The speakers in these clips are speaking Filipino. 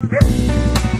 Música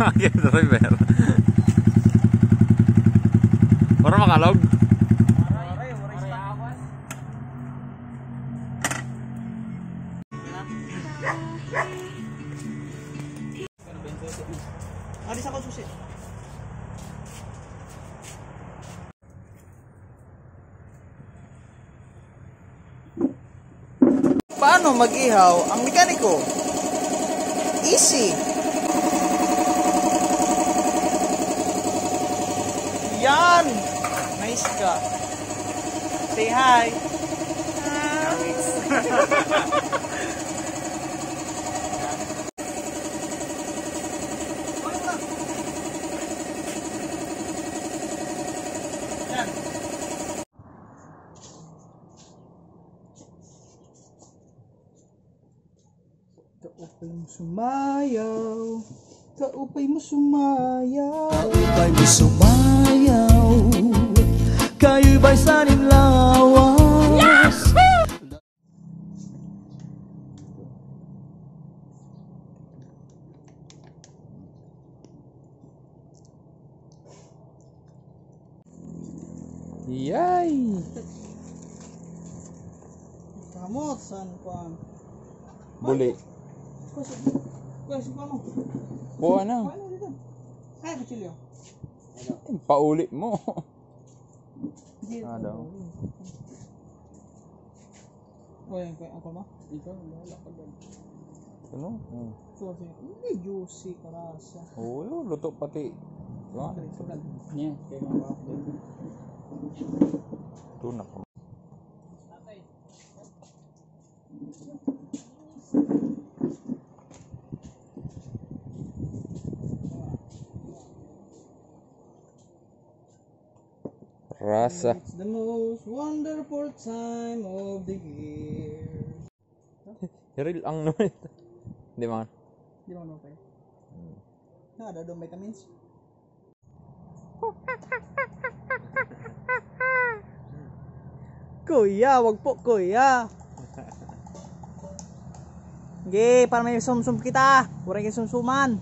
Yes, driver. Para makalog. Alis ako susi. Paano mag-ihaw ang mekaniko? Easy. John! Nice ka. Say hi. Ito ko pa yung sumayaw. Kaupay mo sumayaw. Kaupay mo sumayaw Kayo'y ba'y sanim lawas Yay! Kamot, saan pa? Buli. Kasi, kasi paano? Buha na. Paano dito? Ay, kutsilyo. Pauli mo. Ah, daw. Uy, kaya ako ba? Ito, wala ka doon. Ano? Hmm. Juicy. Hindi juicy karasa. Oo, yun, luto pati. Diba? Yan, kaya ba? Ito na Rasa. It's the most wonderful time of the year. Real ang naman ito. Hindi man. Di ba ano pa Na, ada dong vitamins. kuya, wag po kuya. Ge, para may sumsum kita. Kurang yung sumsuman.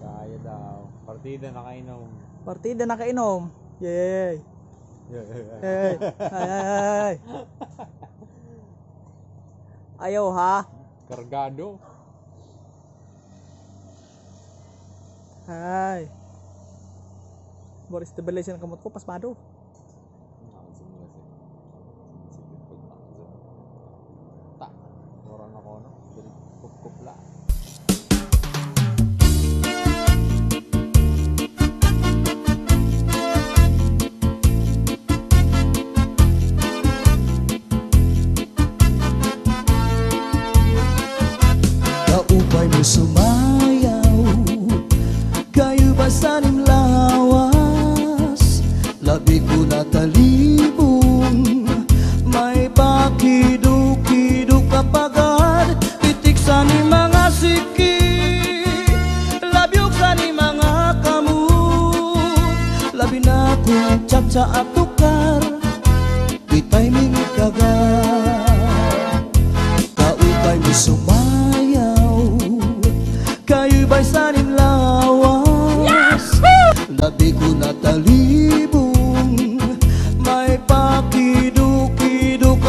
Kaya daw. Partida nakainom. Partida nakainom. Yay. Hey. Ay, ay, ay. Ayaw ha. Kargado. Hay. Boris stabilization kamot ko pasmado. Tak. Orang ako no. Jadi kup-kupla. Kaupay sumayaw Kayo ba sanim lawas Labi ko na talibong May pakido-kido kapagad Itik sa ni mga siki Labyog sa ni mga kamu Labi na at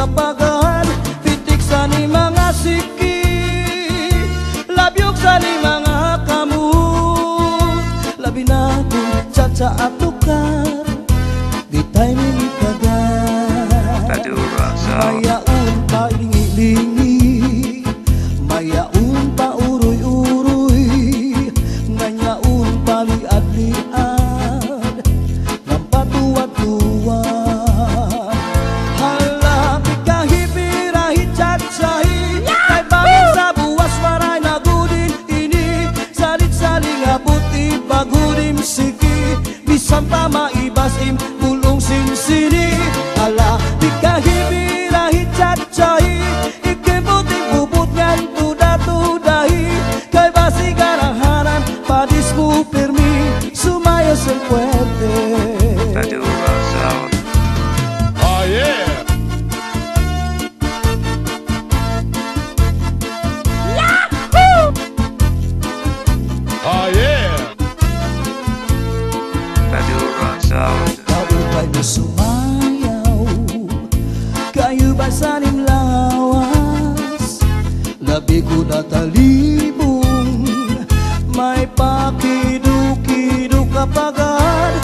kapagad Pitik sa ni mga siki Labyog sa ni mga kamu Labi na ko tsa at tukar Kayo ba sumayaw? Kayo ba sa nimlawas? Labi ko na talibong May pakidukidu kapagad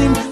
him.